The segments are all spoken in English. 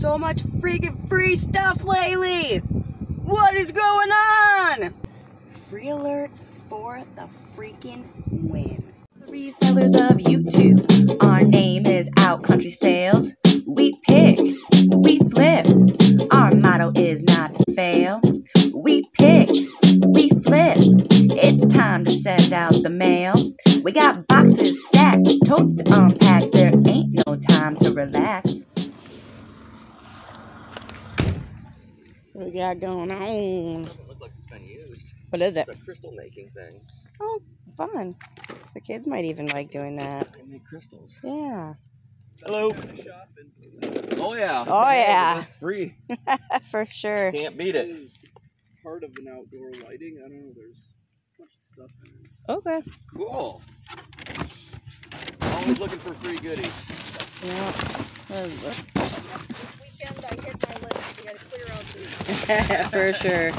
so much freaking free stuff lately. What is going on? Free alerts for the freaking win. Resellers of YouTube. Our name is Out Country Sales. We pick, we flip. Our motto is not to fail. We pick, we flip. It's time to send out the mail. We got boxes stacked, totes to unpack. There ain't no time to relax. We got going on? Doesn't look like it's been used. What is it? It's a crystal making thing. Oh, fun. The kids might even like doing that. They make crystals. Yeah. Hello. Oh yeah. Oh, yeah. That's free. For sure. Can't beat it. part of an outdoor lighting. I don't know. There's a bunch of stuff in it. Okay. Cool. Always looking for free goodies. Yeah. What is this? weekend I hit my limit. We gotta clear out these. For sure.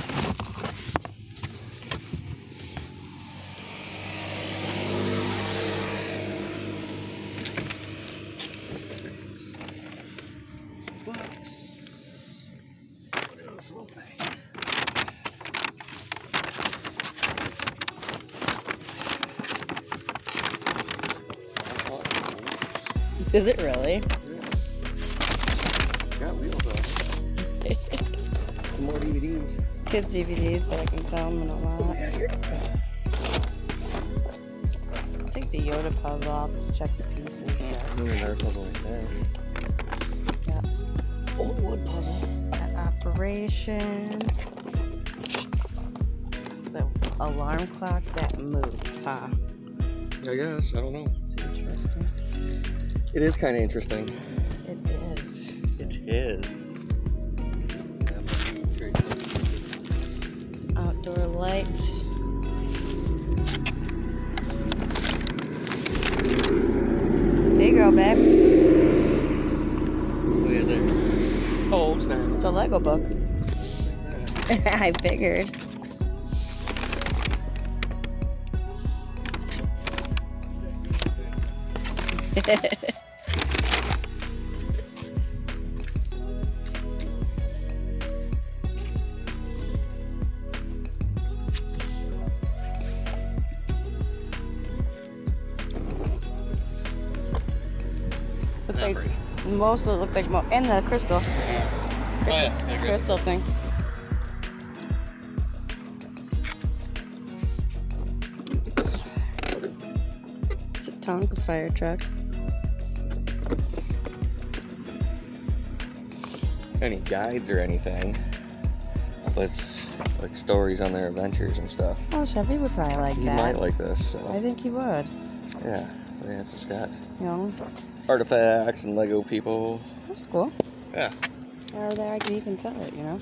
Is it really? Some more DVDs. Kids DVDs, but I can sell them in a lot. Take the Yoda puzzle off, check the pieces. Maybe another puzzle right there. Yeah. Old wood puzzle. That operation. The alarm clock that moves, huh? I guess. I don't know. It's interesting. It is kind of interesting. It is. It is. Outdoor light. There you go, babe. Look at there. Oh, snap. It's a Lego book. I figured. like most of it looks like mo- and the crystal. Oh yeah, agree. crystal thing. It's a Tonka fire truck. Any guides or anything? But it's like stories on their adventures and stuff. Oh, Chevy would probably like You that. might like this. I think he would. yeah, so yeah, it's just got You know, artifacts and Lego people. that's cool. Yeah. Or there I can even sell it, you know.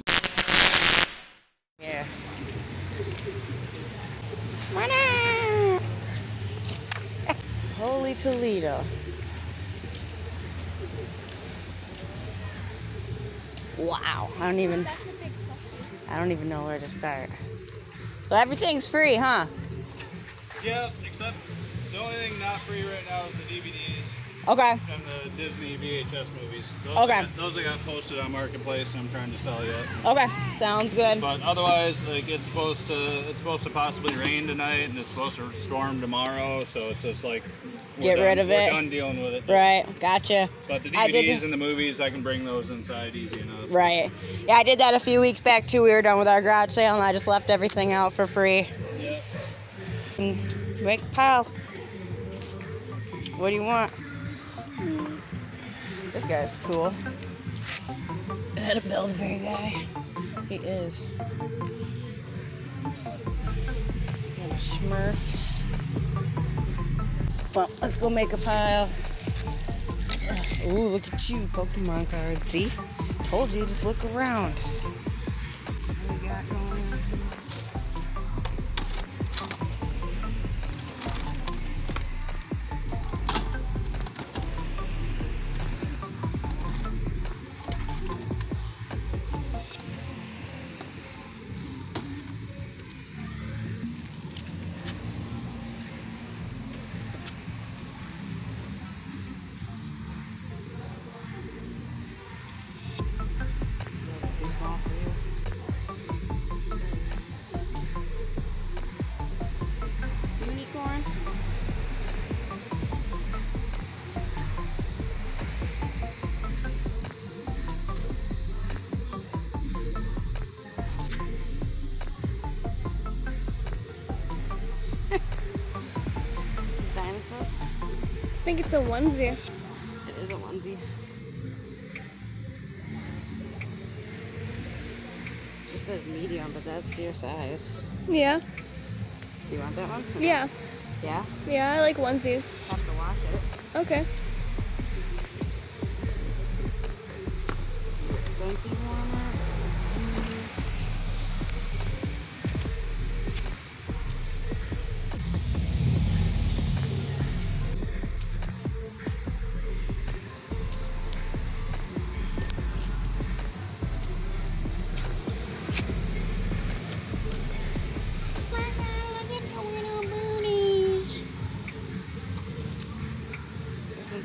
Yeah. Morning. Holy Toledo. Wow. I don't even I don't even know where to start. Well everything's free, huh? Yep, except the only thing not free right now is the DVDs Okay. and the Disney VHS movies. Those Okay. I got, those I got posted on Marketplace and I'm trying to sell yet. Okay. Sounds good. But otherwise, like it's supposed to it's supposed to possibly rain tonight and it's supposed to storm tomorrow, so it's just like Get done- rid of we're it. done dealing with it. Right. Gotcha. But the DVDs and the movies, I can bring those inside easy enough. Right. Yeah, I did that a few weeks back too. We were done with our garage sale and I just left everything out for free. Yep. Make pile. What do you want? This guy's cool. That a Pillsbury guy. He is. And a Smurf. Well, let's go make a pile. Ooh, look at you, Pokemon cards. See? Told you, just look around. Think it's a onesie. It is a onesie. Just says medium, but that's your size. Yeah. Do you want that one? Yeah. Yeah? Yeah, I like onesies. Have to wash it. Okay.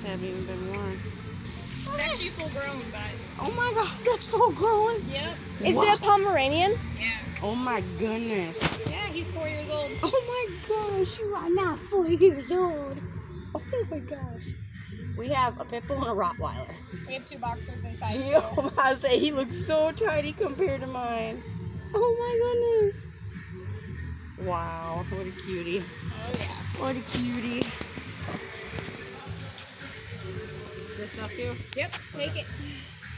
This haven't even been worn. It's actually full grown, but. Oh my god, that's full grown. Yep. Is Wow. it a Pomeranian? Yeah. Oh my goodness. Yeah, he's four years old. Oh my gosh, you are not four years old. Oh my gosh. We have a pit bull and a Rottweiler. We have two boxers inside. Yo, I say he looks so tiny compared to mine. Oh my goodness. Wow, what a cutie. Oh yeah. What a cutie. Stuff too? Yep. Take it.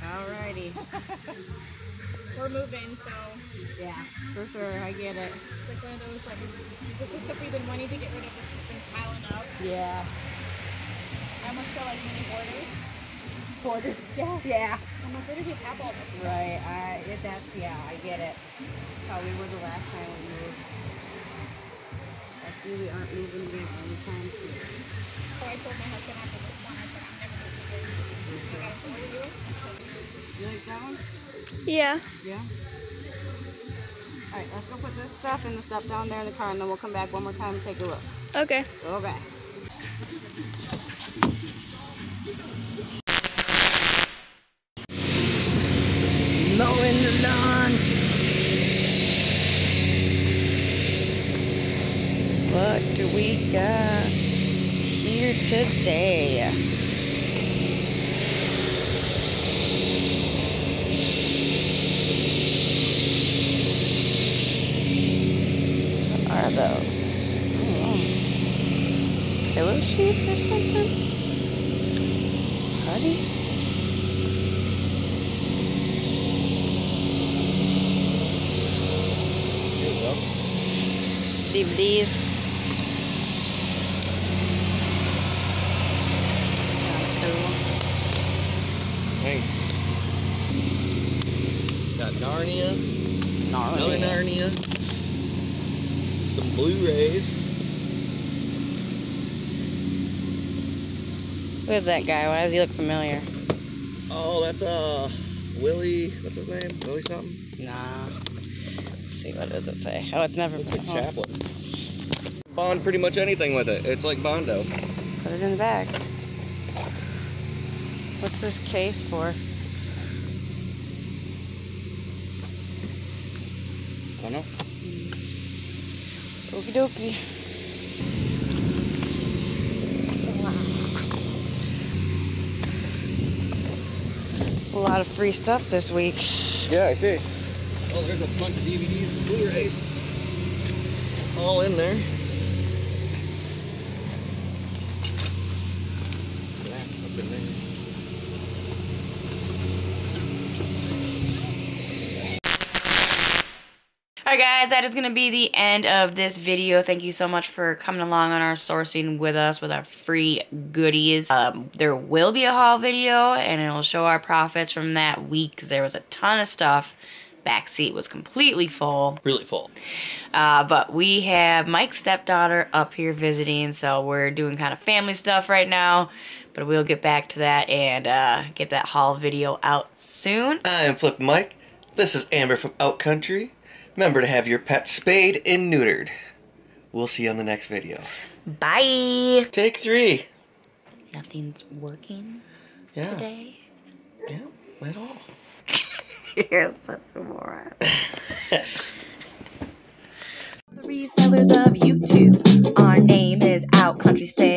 Alrighty. We're moving, so Yeah, for sure. I get it. it's like one of those like this is stuff we've been wanting to get rid of. It's been piling up. Yeah. I almost feel like mini borders. Quarters. Yeah. Yeah. I'm like, where did you have all this? Right. I it, that's yeah. I get it. How we were the last time we moved. I see we aren't moving again anytime soon. So I told my husband after this one, I said, I'm never moving here. I got to order you. You like that one? Yeah. Yeah. All right. Let's go put this stuff and the stuff down there in the car, and then we'll come back one more time and take a look. Okay. Okay. Mowing the lawn. What do we got here today? Those? I don't know. Pillow sheets or something? Honey? Here we go. DVDs. Nice. Got Narnia, cool. another Narnia, some Blu-rays. Who is that guy? Why does he look familiar? Oh, that's uh Willie. What's his name? Willie something. Nah. Let's see, what does it say? Oh, it's never Looks like Chaplin. Bond pretty much anything with it. It's like Bondo. Put it in the bag. What's this case for? I don't know. Okie dokie. A lot of free stuff this week. Yeah, I see. Oh, there's a bunch of DVDs and Blu-rays. All in there. Glass up in there. Alright guys, that is going to be the end of this video. Thank you so much for coming along on our sourcing with us with our free goodies. Um, there will be a haul video and it will show our profits from that week because there was a ton of stuff. Back seat was completely full. Really full. Uh, but we have Mike's stepdaughter up here visiting, so we're doing kind of family stuff right now. But we'll get back to that and uh, get that haul video out soon. I am Flip Mike. This is Amber from Out Country. Remember to have your pet spayed and neutered. We'll see you on the next video. Bye! Take three. Nothing's working Yeah. today. Yeah, at all. You're such a moron. the resellers of YouTube. Our name is Out Country Sales.